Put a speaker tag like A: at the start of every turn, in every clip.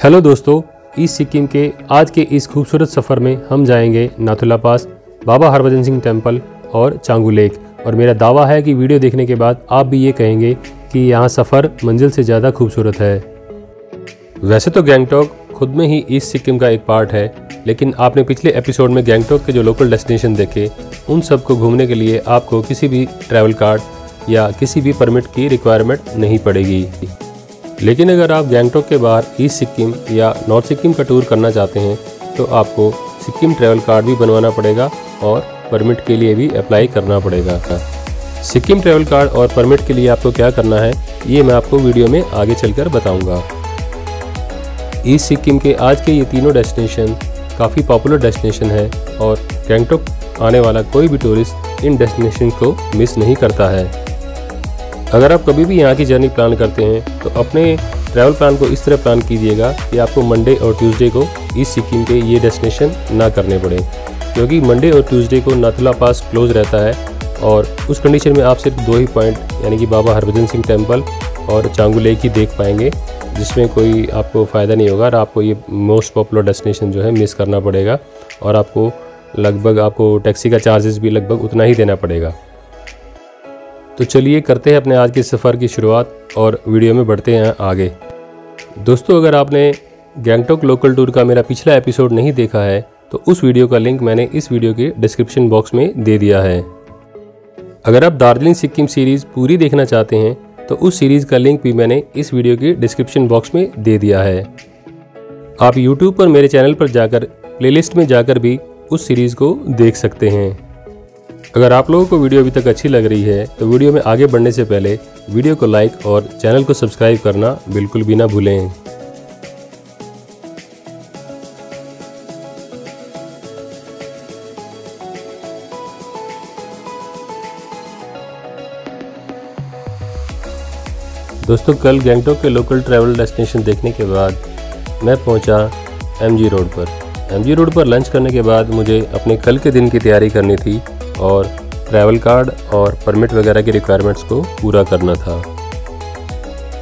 A: Hello दोस्तों, east Sikkim के आज के इस खूबसूरत सफ़र में हम जाएँगे नाथुला पास, बाबा हरभजन सिंह टेंपल और चांगू लेक। और मेरा दावा है कि वीडियो देखने के बाद आप भी ये कहेंगे कि यहाँ सफ़र मंजिल से ज़्यादा खूबसूरत है। वैसे तो गैंगटॉक खुद में ही ईस्ट सिक्किम का एक पार्ट है, लेकिन आपने पिछले एपिसोड में गैंगटॉक के जो लोकल डेस्टिनेशन देखे, उन सबको घूमने के लिए आपको किसी भी ट्रैवल कार्ड या किसी भी परमिट की रिक्वायरमेंट नहीं पड़ेगी। लेकिन अगर आप गैंगटॉक के बाहर ईस्ट सिक्किम या नॉर्थ सिक्किम का टूर करना चाहते हैं तो आपको सिक्किम ट्रैवल कार्ड भी बनवाना पड़ेगा और परमिट के लिए भी अप्लाई करना पड़ेगा सिक्किम ट्रैवल कार्ड और परमिट के लिए आपको क्या करना है, ये मैं आपको वीडियो में आगे चलकर बताऊँगा। ईस्ट सिक्किम के आज के ये तीनों डेस्टिनेशन काफ़ी पॉपुलर डेस्टिनेशन है और गैंगटॉक आने वाला कोई भी टूरिस्ट इन डेस्टिनेशन को मिस नहीं करता है। अगर आप कभी भी यहाँ की जर्नी प्लान करते हैं तो अपने ट्रैवल प्लान को इस तरह प्लान कीजिएगा कि आपको मंडे और ट्यूसडे को ईस्ट सिक्किम के ये डेस्टिनेशन ना करने पड़े। क्योंकि मंडे और ट्यूसडे को नथला पास क्लोज रहता है और उस कंडीशन में आप सिर्फ़ दो ही पॉइंट यानी कि बाबा हरभजन सिंह टेंपल और चांगू लेक ही देख पाएँगे, जिसमें कोई आपको फ़ायदा नहीं होगा और आपको ये मोस्ट पॉपुलर डेस्टिनेशन जो है मिस करना पड़ेगा और आपको लगभग, आपको टैक्सी का चार्जेस भी लगभग उतना ही देना पड़ेगा। तो चलिए करते हैं अपने आज के सफ़र की शुरुआत और वीडियो में बढ़ते हैं आगे। दोस्तों, अगर आपने गैंगटॉक लोकल टूर का मेरा पिछला एपिसोड नहीं देखा है तो उस वीडियो का लिंक मैंने इस वीडियो के डिस्क्रिप्शन बॉक्स में दे दिया है। अगर आप दार्जिलिंग सिक्किम सीरीज़ पूरी देखना चाहते हैं तो उस सीरीज़ का लिंक भी मैंने इस वीडियो के डिस्क्रिप्शन बॉक्स में दे दिया है। आप यूट्यूब पर मेरे चैनल पर जाकर, प्लेलिस्ट में जाकर भी उस सीरीज़ को देख सकते हैं। अगर आप लोगों को वीडियो अभी तक अच्छी लग रही है तो वीडियो में आगे बढ़ने से पहले वीडियो को लाइक और चैनल को सब्सक्राइब करना बिल्कुल भी ना भूलें। दोस्तों, कल गैंगटोक के लोकल ट्रैवल डेस्टिनेशन देखने के बाद मैं पहुँचा एमजी रोड पर। एमजी रोड पर लंच करने के बाद मुझे अपने कल के दिन की तैयारी करनी थी। और ट्रैवल कार्ड और परमिट वगैरह की रिक्वायरमेंट्स को पूरा करना था।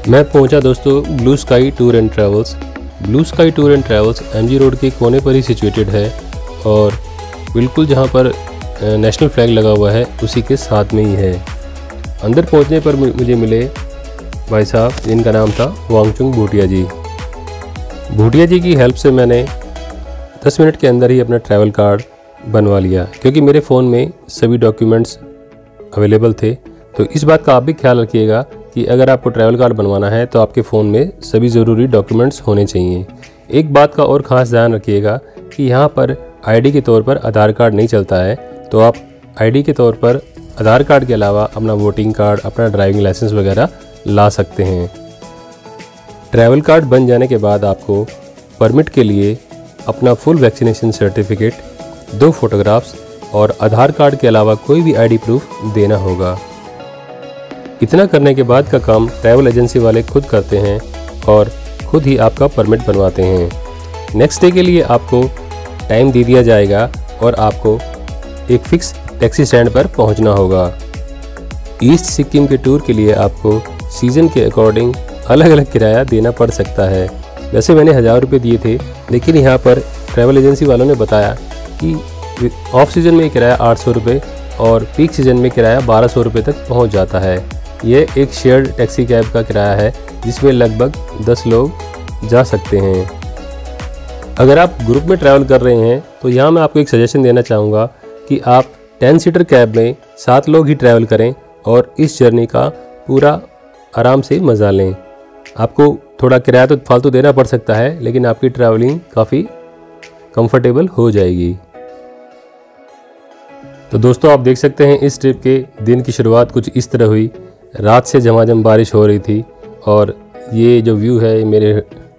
A: मैं पहुँचा दोस्तों blue sky tour and travels blue sky tour and travels M road के कोने पर ही सिचुएटेड है और बिल्कुल जहाँ पर नेशनल फ्लैग लगा हुआ है, उसी के साथ में ही है। अंदर पहुँचने पर मुझे मिले भाई साहब, जिनका नाम था वांगचुंग भूटिया जी। भूटिया जी की हेल्प से मैंने 10 मिनट के अंदर ही अपना ट्रैवल कार्ड बनवा लिया। क्योंकि मेरे फ़ोन में सभी डॉक्यूमेंट्स अवेलेबल थे। तो इस बात का आप भी ख्याल रखिएगा कि अगर आपको ट्रैवल कार्ड बनवाना है तो आपके फ़ोन में सभी ज़रूरी डॉक्यूमेंट्स होने चाहिए। एक बात का और ख़ास ध्यान रखिएगा कि यहाँ पर आईडी के तौर पर आधार कार्ड नहीं चलता है। तो आप आईडी के तौर पर आधार कार्ड के अलावा अपना वोटिंग कार्ड अपना ड्राइविंग लाइसेंस वगैरह ला सकते हैं। ट्रैवल कार्ड बन जाने के बाद आपको परमिट के लिए अपना फुल वैक्सीनेशन सर्टिफिकेट दो फोटोग्राफ्स और आधार कार्ड के अलावा कोई भी आईडी प्रूफ देना होगा। इतना करने के बाद का काम ट्रैवल एजेंसी वाले खुद करते हैं और खुद ही आपका परमिट बनवाते हैं। नेक्स्ट डे के लिए आपको टाइम दे दिया जाएगा और आपको एक फिक्स टैक्सी स्टैंड पर पहुँचना होगा। ईस्ट सिक्किम के टूर के लिए आपको सीज़न के अकॉर्डिंग अलग अलग किराया देना पड़ सकता है। वैसे मैंने हज़ार रुपये दिए थे, लेकिन यहाँ पर ट्रैवल एजेंसी वालों ने बताया कि ऑफ़ सीज़न में किराया आठ सौ रुपये और पीक सीज़न में किराया बारह सौ रुपये तक पहुँच जाता है। ये एक शेयर्ड टैक्सी कैब का किराया है, जिसमें लगभग दस लोग जा सकते हैं। अगर आप ग्रुप में ट्रैवल कर रहे हैं तो यहाँ मैं आपको एक सजेशन देना चाहूँगा कि आप टेन सीटर कैब में सात लोग ही ट्रैवल करें और इस जर्नी का पूरा आराम से मज़ा लें। आपको थोड़ा किराया तो फालतू देना पड़ सकता है, लेकिन आपकी ट्रैवलिंग काफ़ी कंफर्टेबल हो जाएगी। तो दोस्तों, आप देख सकते हैं, इस ट्रिप के दिन की शुरुआत कुछ इस तरह हुई। रात से झमाझम बारिश हो रही थी और ये जो व्यू है मेरे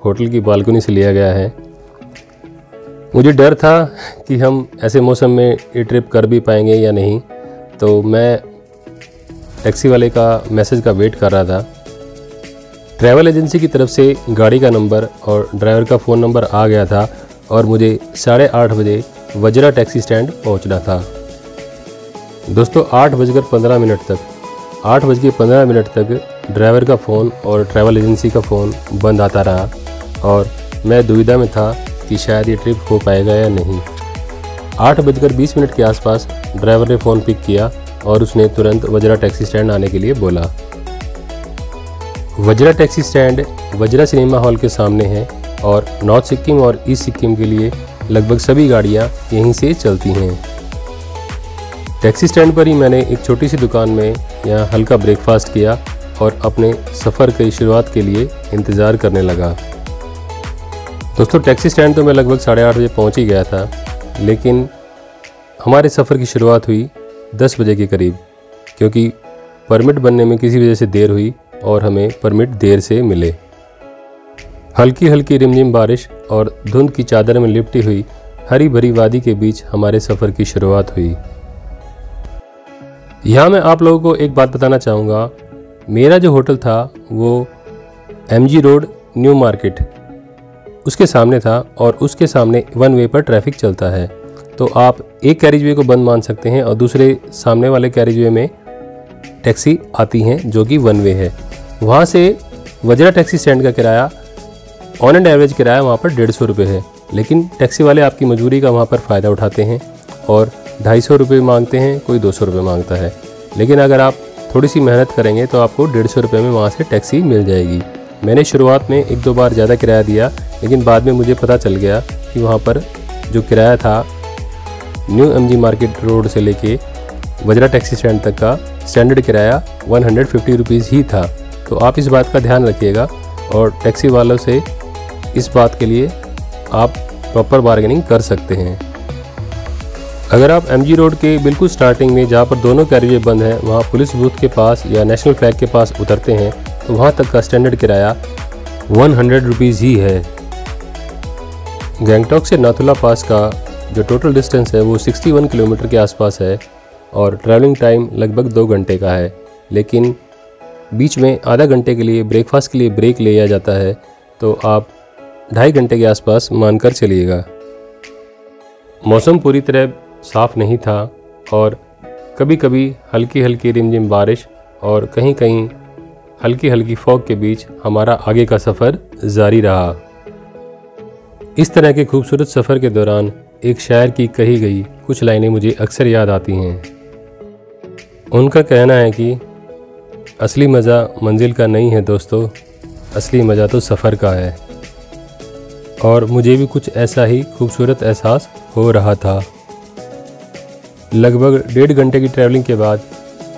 A: होटल की बालकनी से लिया गया है। मुझे डर था कि हम ऐसे मौसम में ये ट्रिप कर भी पाएँगे या नहीं तो मैं टैक्सी वाले का मैसेज का वेट कर रहा था। ट्रैवल एजेंसी की तरफ़ से गाड़ी का नंबर और ड्राइवर का फ़ोन नंबर आ गया था और मुझे साढ़े आठ बजे वजरा टैक्सी स्टैंड पहुँचना था। दोस्तों, आठ बजकर पंद्रह मिनट तक, आठ बज के पंद्रह मिनट तक ड्राइवर का फ़ोन और ट्रैवल एजेंसी का फ़ोन बंद आता रहा और मैं दुविधा में था कि शायद ये ट्रिप हो पाएगा या नहीं। आठ बजकर बीस मिनट के आसपास ड्राइवर ने फ़ोन पिक किया और उसने तुरंत वजरा टैक्सी स्टैंड आने के लिए बोला। Vajra taxi stand, Vajra cinema hall के सामने है और नॉर्थ सिक्किम और ईस्ट सिक्किम के लिए लगभग सभी गाड़ियाँ यहीं से चलती हैं। टैक्सी स्टैंड पर ही मैंने एक छोटी सी दुकान में यहाँ हल्का ब्रेकफास्ट किया और अपने सफ़र की शुरुआत के लिए इंतज़ार करने लगा। दोस्तों, टैक्सी स्टैंड तो मैं लगभग साढ़े आठ बजे पहुँच ही गया था, लेकिन हमारे सफ़र की शुरुआत हुई दस बजे के करीब, क्योंकि परमिट बनने में किसी वजह से देर हुई और हमें परमिट देर से मिले। हल्की हल्की रिमझिम बारिश और धुंध की चादर में लिपटी हुई हरी भरी वादी के बीच हमारे सफ़र की शुरुआत हुई। यहाँ मैं आप लोगों को एक बात बताना चाहूँगा। मेरा जो होटल था, वो एमजी रोड न्यू मार्केट उसके सामने था और उसके सामने वन वे पर ट्रैफ़िक चलता है। तो आप एक कैरिज वे को बंद मान सकते हैं और दूसरे सामने वाले कैरिज वे में टैक्सी आती हैं, जो कि वन वे है। वहाँ से वजरा टैक्सी स्टैंड का किराया ऑन एंड एवरेज किराया वहाँ पर डेढ़ सौ रुपये है। लेकिन टैक्सी वाले आपकी मजबूरी का वहाँ पर फ़ायदा उठाते हैं और ढाई सौ रुपये मांगते हैं, कोई दो सौ रुपये माँगता है। लेकिन अगर आप थोड़ी सी मेहनत करेंगे तो आपको डेढ़ सौ रुपये में वहाँ से टैक्सी मिल जाएगी। मैंने शुरुआत में एक दो बार ज़्यादा किराया दिया, लेकिन बाद में मुझे पता चल गया कि वहाँ पर जो किराया था, न्यू एमजी मार्केट रोड से लेके वजरा टैक्सी स्टैंड तक का स्टैंडर्ड किराया वन हंड्रेड फिफ्टी रुपीज़ ही था। तो आप इस बात का ध्यान रखिएगा और टैक्सी वालों से इस बात के लिए आप प्रॉपर बार्गेनिंग कर सकते हैं। अगर आप एमजी रोड के बिल्कुल स्टार्टिंग में जहाँ पर दोनों कैरिवे बंद हैं, वहाँ पुलिस बूथ के पास या नेशनल फ्लैग के पास उतरते हैं तो वहाँ तक का स्टैंडर्ड किराया वन हंड्रेड रुपीज़ ही है। गैंगटॉक से नाथुला पास का जो टोटल डिस्टेंस है, वो 61 किलोमीटर के आसपास है और ट्रैवलिंग टाइम लगभग दो घंटे का है। लेकिन बीच में आधा घंटे के लिए ब्रेकफास्ट के लिए ब्रेक लिया जाता है तो आप ढाई घंटे के आसपास मानकर चलिएगा। मौसम पूरी तरह साफ़ नहीं था और कभी कभी हल्की हल्की रिमझिम बारिश और कहीं कहीं हल्की हल्की फॉग के बीच हमारा आगे का सफ़र जारी रहा। इस तरह के खूबसूरत सफ़र के दौरान एक शायर की कही गई कुछ लाइनें मुझे अक्सर याद आती हैं। उनका कहना है कि, असली मज़ा मंजिल का नहीं है दोस्तों, असली मज़ा तो सफ़र का है। और मुझे भी कुछ ऐसा ही खूबसूरत एहसास हो रहा था। लगभग डेढ़ घंटे की ट्रैवलिंग के बाद,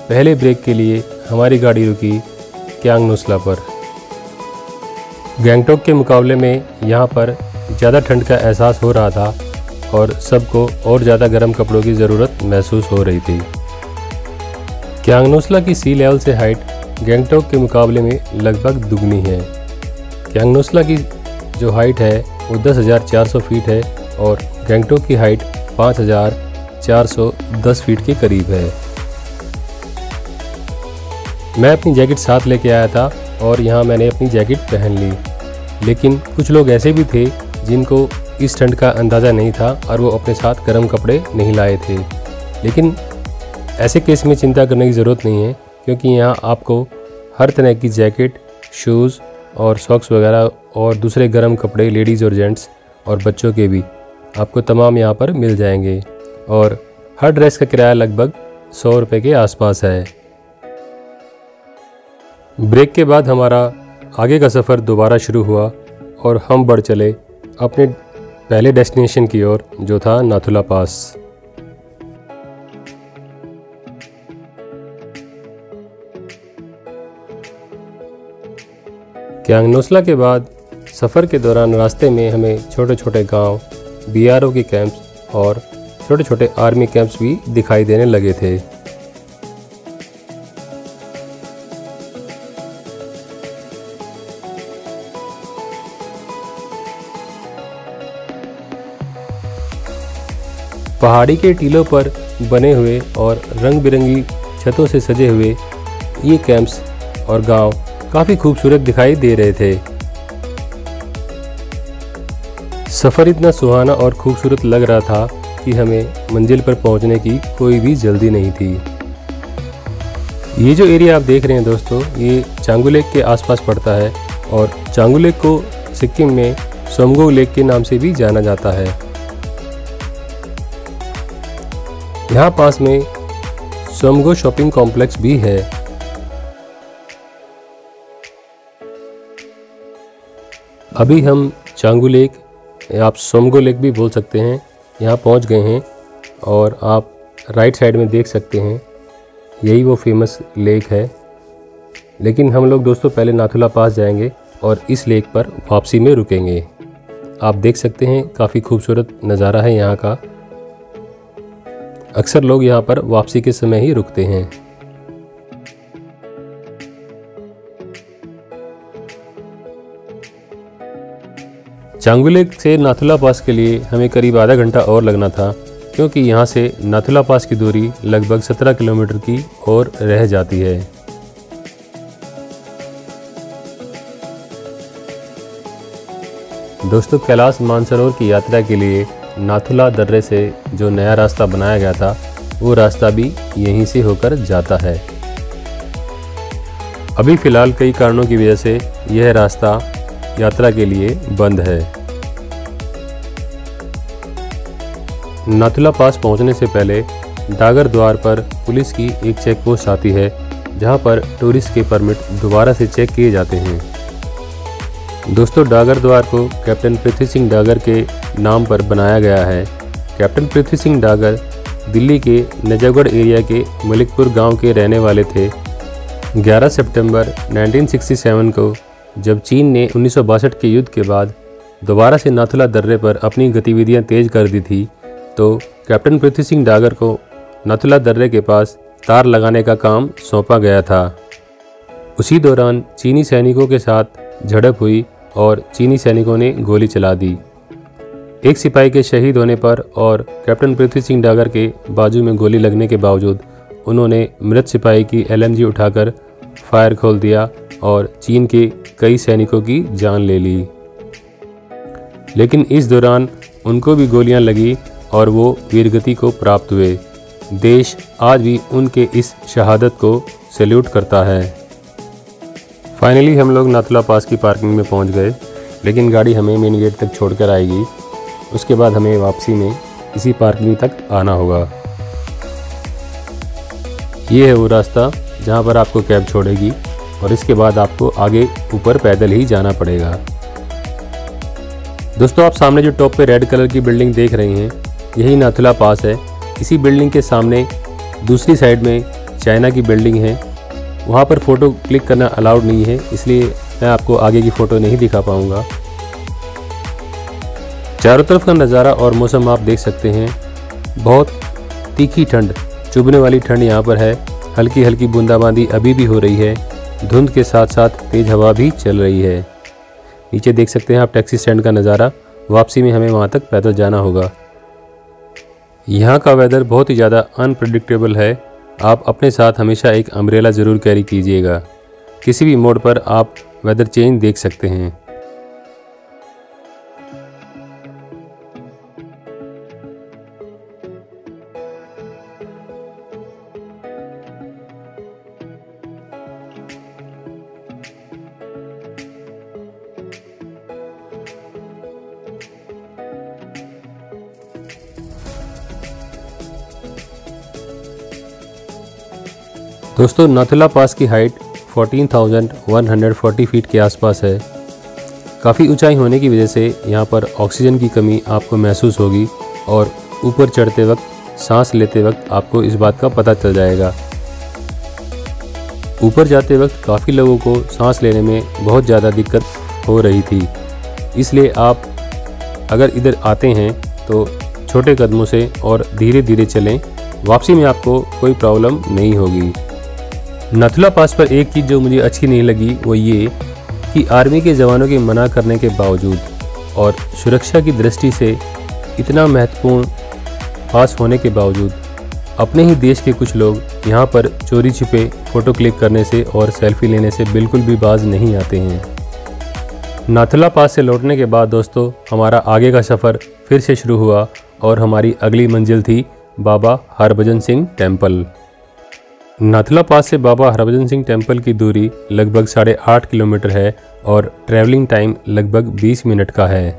A: पहले ब्रेक के लिए हमारी गाड़ी रुकी क्यांग नुसला पर। गैंगटोक के मुकाबले में यहाँ पर ज़्यादा ठंड का एहसास हो रहा था और सबको और ज़्यादा गर्म कपड़ों की ज़रूरत महसूस हो रही थी। क्यांगनोसला की सी लेवल से हाइट गैंगटोक के मुकाबले में लगभग दुगनी है। क्यांगनोसला की जो हाइट है, वो दस हज़ार चार सौ फीट है और गैंगटोक की हाइट पाँच हज़ार 410 फीट के करीब है। मैं अपनी जैकेट साथ लेके आया था और यहाँ मैंने अपनी जैकेट पहन ली। लेकिन कुछ लोग ऐसे भी थे जिनको इस ठंड का अंदाज़ा नहीं था और वो अपने साथ गर्म कपड़े नहीं लाए थे। लेकिन ऐसे केस में चिंता करने की ज़रूरत नहीं है, क्योंकि यहाँ आपको हर तरह की जैकेट, शूज़ और सॉक्स वगैरह और दूसरे गर्म कपड़े, लेडीज़ और जेंट्स और बच्चों के भी आपको तमाम यहाँ पर मिल जाएँगे। और हर ड्रेस का किराया लगभग सौ रुपये के आसपास है। ब्रेक के बाद हमारा आगे का सफ़र दोबारा शुरू हुआ और हम बढ़ चले अपने पहले डेस्टिनेशन की ओर जो था नाथुला पास। क्यांगनोसला के बाद सफ़र के दौरान रास्ते में हमें छोटे छोटे गाँव, बीआरओ के कैंप्स और छोटे छोटे आर्मी कैंप्स भी दिखाई देने लगे थे। पहाड़ी के टीलों पर बने हुए और रंग बिरंगी छतों से सजे हुए ये कैंप्स और गाँव काफ़ी खूबसूरत दिखाई दे रहे थे। सफ़र इतना सुहाना और खूबसूरत लग रहा था कि हमें मंजिल पर पहुँचने की कोई भी जल्दी नहीं थी। ये जो एरिया आप देख रहे हैं दोस्तों, ये चांगू लेक के आसपास पड़ता है और चांगू लेक को सिक्किम में सोमगो लेक के नाम से भी जाना जाता है। यहाँ पास में सोमगो शॉपिंग कॉम्प्लेक्स भी है। अभी हम चांगू लेक आप सोमगो लेक भी बोल सकते हैं। यहाँ पहुँच गए हैं और आप राइट साइड में देख सकते हैं, यही वो फ़ेमस लेक है। लेकिन हम लोग दोस्तों पहले नाथुला पास जाएँगे और इस लेक पर वापसी में रुकेंगे। आप देख सकते हैं, काफ़ी खूबसूरत नज़ारा है यहाँ का। अक्सर लोग यहाँ पर वापसी के समय ही रुकते हैं। चांगुलेक से नाथुला पास के लिए हमें करीब आधा घंटा और लगना था, क्योंकि यहाँ से नाथुला पास की दूरी लगभग 17 किलोमीटर की और रह जाती है। दोस्तों, कैलाश मानसरोवर की यात्रा के लिए नाथुला दर्रे से जो नया रास्ता बनाया गया था, वो रास्ता भी यहीं से होकर जाता है। अभी फ़िलहाल कई कारणों की वजह से यह रास्ता यात्रा के लिए बंद है। नाथुला पास पहुँचने से पहले डागर द्वार पर पुलिस की एक चेक पोस्ट आती है, जहाँ पर टूरिस्ट के परमिट दोबारा से चेक किए जाते हैं। दोस्तों, डागर द्वार को कैप्टन पृथ्वी सिंह डागर के नाम पर बनाया गया है। कैप्टन पृथ्वी सिंह डागर दिल्ली के नजफगढ़ एरिया के मलिकपुर गाँव के रहने वाले थे। 11 सितंबर 1967 को जब चीन ने उन्नीस सौ बासठ के युद्ध के बाद दोबारा से नाथुला दर्रे पर अपनी गतिविधियाँ तेज कर दी थी तो कैप्टन पृथ्वी सिंह डागर को नाथुला दर्रे के पास तार लगाने का काम सौंपा गया था। उसी दौरान चीनी सैनिकों के साथ झड़प हुई और चीनी सैनिकों ने गोली चला दी। एक सिपाही के शहीद होने पर और कैप्टन पृथ्वी सिंह डागर के बाजू में गोली लगने के बावजूद उन्होंने मृत सिपाही की एलएमजी उठाकर फायर खोल दिया और चीन के कई सैनिकों की जान ले ली। लेकिन इस दौरान उनको भी गोलियाँ लगी और वो वीरगति को प्राप्त हुए। देश आज भी उनके इस शहादत को सैल्यूट करता है। फाइनली हम लोग नाथुला पास की पार्किंग में पहुँच गए, लेकिन गाड़ी हमें मेन गेट तक छोड़कर आएगी। उसके बाद हमें वापसी में इसी पार्किंग तक आना होगा। ये है वो रास्ता जहाँ पर आपको कैब छोड़ेगी। और इसके बाद आपको आगे ऊपर पैदल ही जाना पड़ेगा। दोस्तों, आप सामने जो टॉप पे रेड कलर की बिल्डिंग देख रही हैं, यही नाथुला पास है। इसी बिल्डिंग के सामने दूसरी साइड में चाइना की बिल्डिंग है। वहाँ पर फ़ोटो क्लिक करना अलाउड नहीं है, इसलिए मैं आपको आगे की फ़ोटो नहीं दिखा पाऊँगा। चारों तरफ़ का नज़ारा और मौसम आप देख सकते हैं। बहुत तीखी ठंड, चुभने वाली ठंड यहाँ पर है। हल्की हल्की बूंदाबांदी अभी भी हो रही है। धुंध के साथ साथ तेज़ हवा भी चल रही है। नीचे देख सकते हैं आप टैक्सी स्टैंड का नज़ारा। वापसी में हमें वहाँ तक पैदल जाना होगा। यहाँ का वेदर बहुत ही ज़्यादा अनप्रडिक्टेबल है। आप अपने साथ हमेशा एक अम्ब्रेला ज़रूर कैरी कीजिएगा। किसी भी मोड पर आप वेदर चेंज देख सकते हैं। दोस्तों नाथुला पास की हाइट 14,140 फीट के आसपास है। काफ़ी ऊंचाई होने की वजह से यहाँ पर ऑक्सीजन की कमी आपको महसूस होगी और ऊपर चढ़ते वक्त सांस लेते वक्त आपको इस बात का पता चल जाएगा। ऊपर जाते वक्त काफ़ी लोगों को सांस लेने में बहुत ज़्यादा दिक्कत हो रही थी। इसलिए आप अगर इधर आते हैं तो छोटे कदमों से और धीरे धीरे चलें। वापसी में आपको कोई प्रॉब्लम नहीं होगी। नथुला पास पर एक चीज़ जो मुझे अच्छी नहीं लगी, वो ये कि आर्मी के जवानों के मना करने के बावजूद और सुरक्षा की दृष्टि से इतना महत्वपूर्ण पास होने के बावजूद, अपने ही देश के कुछ लोग यहाँ पर चोरी छिपे फ़ोटो क्लिक करने से और सेल्फी लेने से बिल्कुल भी बाज नहीं आते हैं। नाथुला पास से लौटने के बाद दोस्तों, हमारा आगे का सफ़र फिर से शुरू हुआ और हमारी अगली मंजिल थी बाबा हरभजन सिंह टेंपल नाथला पास से बाबा हरभजन सिंह टेंपल की दूरी लगभग साढ़े आठ किलोमीटर है और ट्रैवलिंग टाइम लगभग 20 मिनट का है।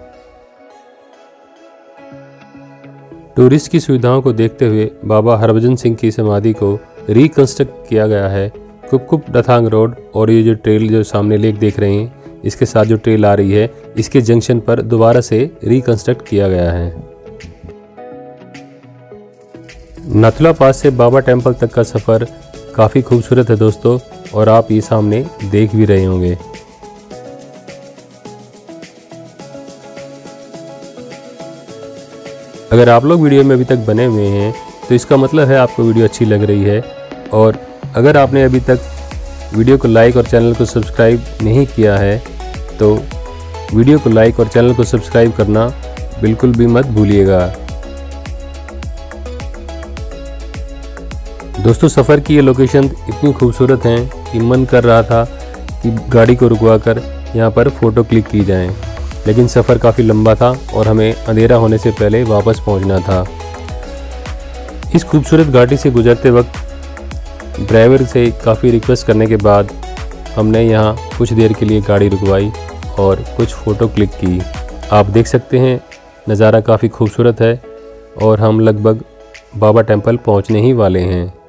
A: टूरिस्ट की सुविधाओं को देखते हुए बाबा हरभजन सिंह की समाधि को रिकंस्ट्रक्ट किया गया है। कुपकुप डथांग रोड और ये जो ट्रेल जो सामने लेक देख रहे हैं, इसके साथ जो ट्रेल आ रही है, इसके जंक्शन पर दोबारा से रिकंस्ट्रक्ट किया गया है। नथुला पास से बाबा टेंपल तक का सफ़र काफ़ी खूबसूरत है दोस्तों, और आप ये सामने देख भी रहे होंगे। अगर आप लोग वीडियो में अभी तक बने हुए हैं तो इसका मतलब है आपको वीडियो अच्छी लग रही है, और अगर आपने अभी तक वीडियो को लाइक और चैनल को सब्सक्राइब नहीं किया है तो वीडियो को लाइक और चैनल को सब्सक्राइब करना बिल्कुल भी मत भूलिएगा। दोस्तों, सफ़र की ये लोकेशन इतनी खूबसूरत हैं कि मन कर रहा था कि गाड़ी को रुकवा कर यहाँ पर फ़ोटो क्लिक की जाए। लेकिन सफ़र काफ़ी लंबा था और हमें अंधेरा होने से पहले वापस पहुँचना था। इस खूबसूरत घाटी से गुजरते वक्त ड्राइवर से काफ़ी रिक्वेस्ट करने के बाद हमने यहाँ कुछ देर के लिए गाड़ी रुकवाई और कुछ फ़ोटो क्लिक की। आप देख सकते हैं, नज़ारा काफ़ी खूबसूरत है और हम लगभग बाबा टेंपल पहुँचने ही वाले हैं।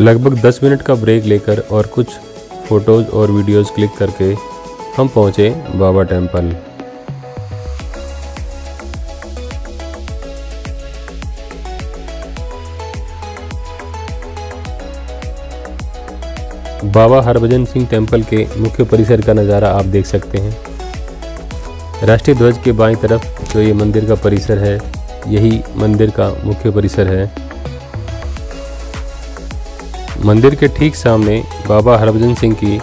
A: लगभग 10 मिनट का ब्रेक लेकर और कुछ फ़ोटोज़ और वीडियोस क्लिक करके हम पहुँचे बाबा टेंपल बाबा हरभजन सिंह टेंपल के मुख्य परिसर का नज़ारा आप देख सकते हैं। राष्ट्रीय ध्वज के बाईं तरफ़ जो ये मंदिर का परिसर है, यही मंदिर का मुख्य परिसर है। मंदिर के ठीक सामने बाबा हरभजन सिंह की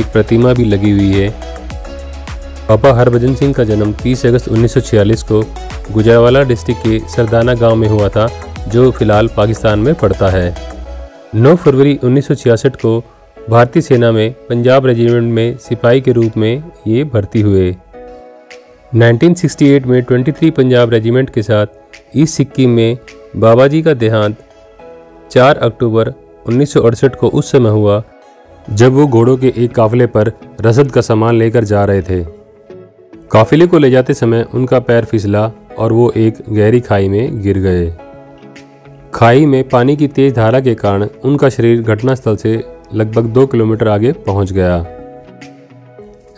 A: एक प्रतिमा भी लगी हुई है। बाबा हरभजन सिंह का जन्म 30 अगस्त 1946 को गुजरावाला डिस्ट्रिक्ट के सरदाना गाँव में हुआ था, जो फ़िलहाल पाकिस्तान में पड़ता है। 9 फरवरी 1966 को भारतीय सेना में पंजाब रेजिमेंट में सिपाही के रूप में ये भर्ती हुए। 1968 में 23 पंजाब रेजिमेंट के साथ ईस्ट सिक्किम में बाबा जी का देहांत 4 अक्टूबर उन्नीस सौ अड़सठ को उस समय हुआ, जब वो घोड़ों के एक काफिले पर रसद का सामान लेकर जा रहे थे। काफिले को ले जाते समय उनका पैर फिसला और वो एक गहरी खाई में गिर गए। खाई में पानी की तेज धारा के कारण उनका शरीर घटनास्थल से लगभग दो किलोमीटर आगे पहुँच गया।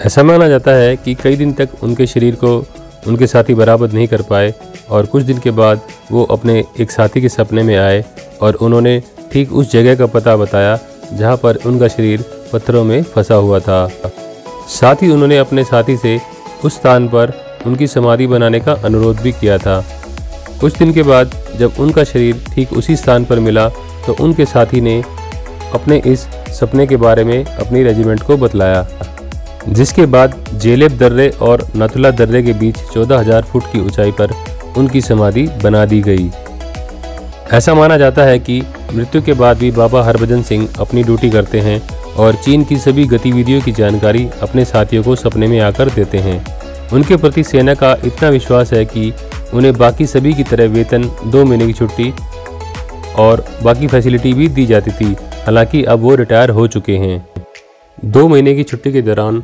A: ऐसा माना जाता है कि कई दिन तक उनके शरीर को उनके साथी बराबर नहीं कर पाए और कुछ दिन के बाद वो अपने एक साथी के सपने में आए और उन्होंने ठीक उस जगह का पता बताया जहाँ पर उनका शरीर पत्थरों में फंसा हुआ था। साथ ही उन्होंने अपने साथी से उस स्थान पर उनकी समाधि बनाने का अनुरोध भी किया था। कुछ दिन के बाद जब उनका शरीर ठीक उसी स्थान पर मिला तो उनके साथी ने अपने इस सपने के बारे में अपनी रेजिमेंट को बतलाया जिसके बाद जेलेब दर्रे और नथुला दर्रे के बीच 14,000 फुट की ऊंचाई पर उनकी समाधि बना दी गई। ऐसा माना जाता है कि मृत्यु के बाद भी बाबा हरभजन सिंह अपनी ड्यूटी करते हैं और चीन की सभी गतिविधियों की जानकारी अपने साथियों को सपने में आकर देते हैं। उनके प्रति सेना का इतना विश्वास है कि उन्हें बाकी सभी की तरह वेतन दो महीने की छुट्टी और बाकी फैसिलिटी भी दी जाती थी, हालाँकि अब वो रिटायर हो चुके हैं। दो महीने की छुट्टी के दौरान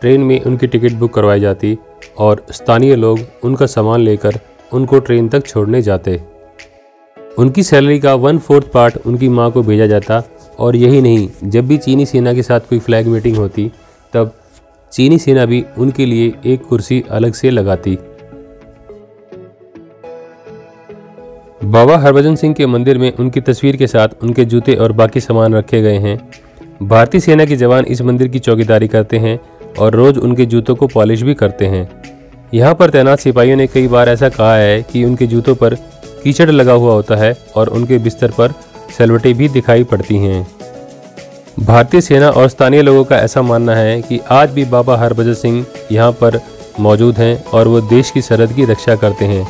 A: ट्रेन में उनकी टिकट बुक करवाई जाती और स्थानीय लोग उनका सामान लेकर उनको ट्रेन तक छोड़ने जाते। उनकी सैलरी का वन फोर्थ पार्ट उनकी माँ को भेजा जाता और यही नहीं, जब भी चीनी सेना के साथ कोई फ्लैग मीटिंग होती, तब चीनी सेना भी उनके लिए एक कुर्सी अलग से लगाती। बाबा हरभजन सिंह के मंदिर में उनकी तस्वीर के साथ उनके जूते और बाकी सामान रखे गए हैं। भारतीय सेना के जवान इस मंदिर की चौकीदारी करते हैं और रोज उनके जूतों को पॉलिश भी करते हैं। यहाँ पर तैनात सिपाहियों ने कई बार ऐसा कहा है कि उनके जूतों पर कीचड़ लगा हुआ होता है और उनके बिस्तर पर सेलवटें भी दिखाई पड़ती हैं। भारतीय सेना और स्थानीय लोगों का ऐसा मानना है कि आज भी बाबा हरभजन सिंह यहाँ पर मौजूद हैं और वो देश की सरहद की रक्षा करते हैं।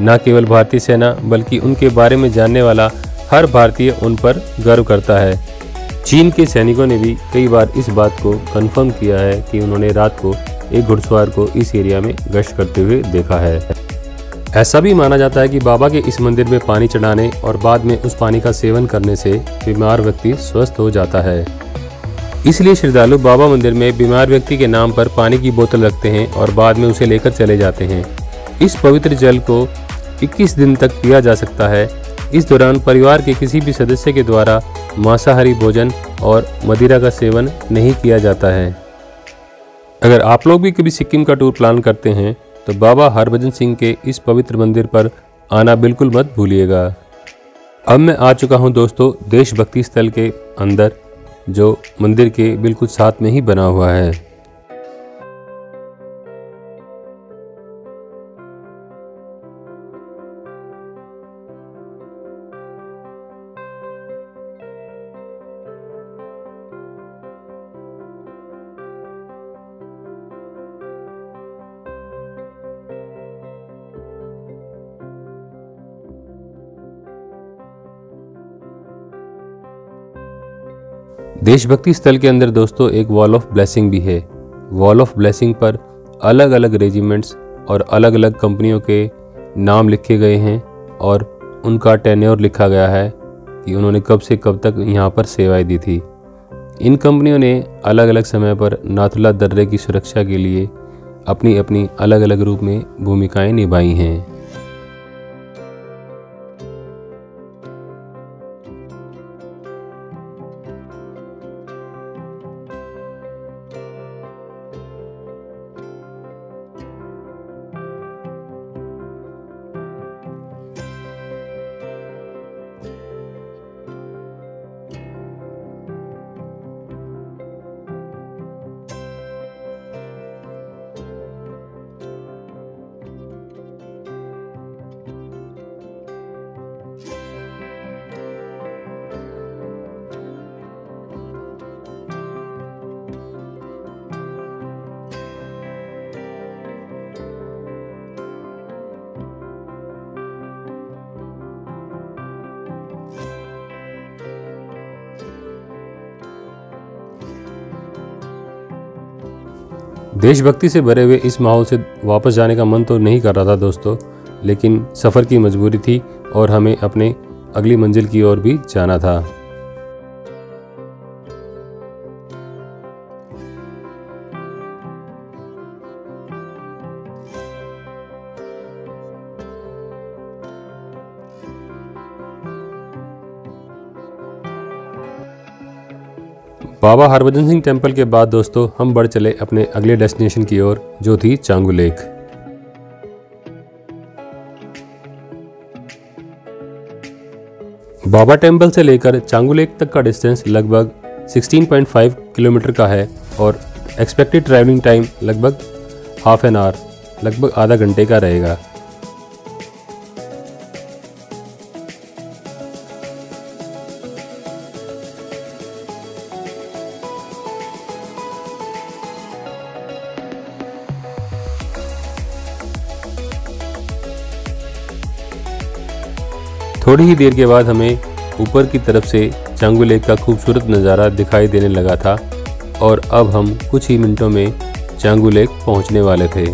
A: न केवल भारतीय सेना, बल्कि उनके बारे में जानने वाला हर भारतीय उन पर गर्व करता है। चीन के सैनिकों ने भी कई बार इस बात को कंफर्म किया है कि उन्होंने रात को एक घुड़सवार को इस एरिया में गश्त करते हुए देखा है। ऐसा भी माना जाता है कि बाबा के इस मंदिर में पानी चढ़ाने और बाद में उस पानी का सेवन करने से बीमार व्यक्ति स्वस्थ हो जाता है। इसलिए श्रद्धालु बाबा मंदिर में बीमार व्यक्ति के नाम पर पानी की बोतल रखते हैं और बाद में उसे लेकर चले जाते हैं। इस पवित्र जल को 21 दिन तक पिया जा सकता है। इस दौरान परिवार के किसी भी सदस्य के द्वारा मांसाहारी भोजन और मदिरा का सेवन नहीं किया जाता है। अगर आप लोग भी कभी सिक्किम का टूर प्लान करते हैं तो बाबा हरभजन सिंह के इस पवित्र मंदिर पर आना बिल्कुल मत भूलिएगा। अब मैं आ चुका हूँ दोस्तों देशभक्ति स्थल के अंदर, जो मंदिर के बिल्कुल साथ में ही बना हुआ है। देशभक्ति स्थल के अंदर दोस्तों एक वॉल ऑफ़ ब्लेसिंग भी है। वॉल ऑफ़ ब्लेसिंग पर अलग अलग रेजिमेंट्स और अलग अलग कंपनियों के नाम लिखे गए हैं और उनका टेन्योर लिखा गया है कि उन्होंने कब से कब तक यहाँ पर सेवाएँ दी थी। इन कंपनियों ने अलग अलग समय पर नाथुला दर्रे की सुरक्षा के लिए अपनी अपनी अलग अलग रूप में भूमिकाएँ निभाई हैं। देशभक्ति से भरे हुए इस माहौल से वापस जाने का मन तो नहीं कर रहा था दोस्तों, लेकिन सफ़र की मजबूरी थी और हमें अपने अगली मंजिल की ओर भी जाना था। बाबा हरभजन सिंह टेंपल के बाद दोस्तों, हम बढ़ चले अपने अगले डेस्टिनेशन की ओर, जो थी चांगू लेक। बाबा टेंपल से लेकर चांगू लेक तक का डिस्टेंस लगभग 16.5 किलोमीटर का है और एक्सपेक्टेड ट्रैवलिंग टाइम लगभग हाफ़ एन आवर लगभग आधा घंटे का रहेगा। थोड़ी ही देर के बाद हमें ऊपर की तरफ़ से चांगू लेक का खूबसूरत नज़ारा दिखाई देने लगा था और अब हम कुछ ही मिनटों में चांगू लेक पहुँचने वाले थे।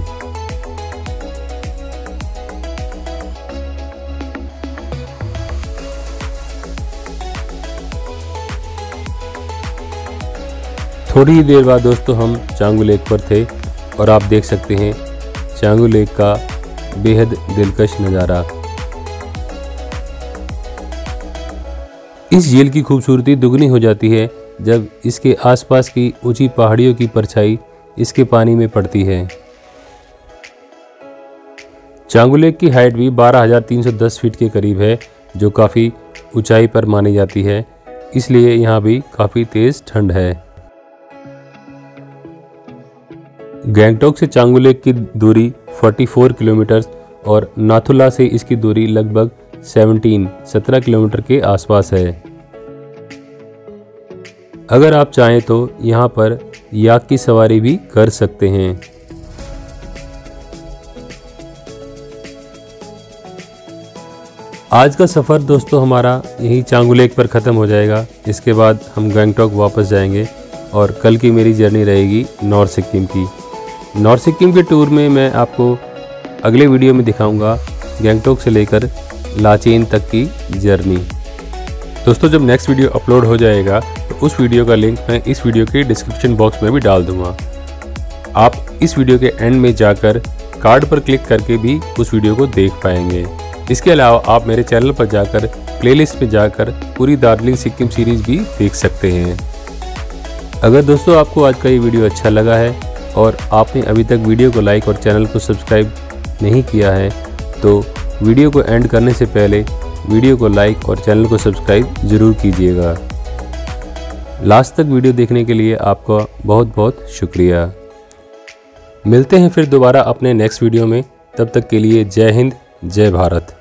A: थोड़ी ही देर बाद दोस्तों हम चांगू लेक पर थे और आप देख सकते हैं चांगू लेक का बेहद दिलकश नज़ारा। इस झील की खूबसूरती दुगनी हो जाती है जब इसके आसपास की ऊँची पहाड़ियों की परछाई इसके पानी में पड़ती है। चांगू लेक की हाइट भी 12,310 फीट के करीब है जो काफ़ी ऊंचाई पर मानी जाती है। इसलिए यहाँ भी काफ़ी तेज़ ठंड है। गैंगटोक से चांगू लेक की दूरी 44 किलोमीटर और नाथुला से इसकी दूरी लगभग 17 17 किलोमीटर के आसपास है। अगर आप चाहें तो यहाँ पर याक की सवारी भी कर सकते हैं। आज का सफ़र दोस्तों हमारा यही चांगू लेक पर ख़त्म हो जाएगा। इसके बाद हम गैंगटॉक वापस जाएँगे और कल की मेरी जर्नी रहेगी नॉर्थ सिक्किम की। नॉर्थ सिक्किम के टूर में मैं आपको अगले वीडियो में दिखाऊँगा गैंगटोक से लेकर लाचेन तक की जर्नी। दोस्तों, जब नेक्स्ट वीडियो अपलोड हो जाएगा तो उस वीडियो का लिंक मैं इस वीडियो के डिस्क्रिप्शन बॉक्स में भी डाल दूँगा। आप इस वीडियो के एंड में जाकर कार्ड पर क्लिक करके भी उस वीडियो को देख पाएँगे। इसके अलावा आप मेरे चैनल पर जाकर प्लेलिस्ट में जाकर पूरी दार्जिलिंग सिक्किम सीरीज़ भी देख सकते हैं। अगर दोस्तों, आपको आज का ये वीडियो अच्छा लगा है और आपने अभी तक वीडियो को लाइक और चैनल को सब्सक्राइब नहीं किया है तो वीडियो को एंड करने से पहले वीडियो को लाइक और चैनल को सब्सक्राइब ज़रूर कीजिएगा। लास्ट तक वीडियो देखने के लिए आपका बहुत बहुत शुक्रिया। मिलते हैं फिर दोबारा अपने नेक्स्ट वीडियो में। तब तक के लिए जय हिंद, जय भारत।